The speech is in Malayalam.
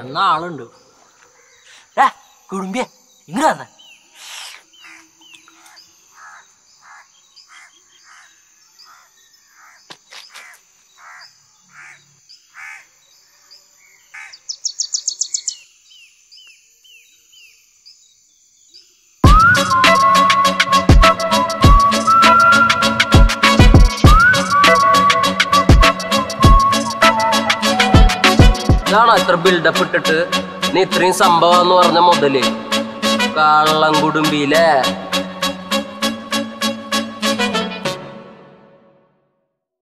എന്നാ ആളുണ്ട്. കുടുംബിയ ഇങ്ങനെ വന്ന. ഇതാണോ ഇത്ര ബിൽഡപ്പ് ഇട്ടിട്ട്. നീ ഇത്രയും സംഭവം എന്ന് പറഞ്ഞ മുതൽ. കള്ളം കുടുംബിയിലെ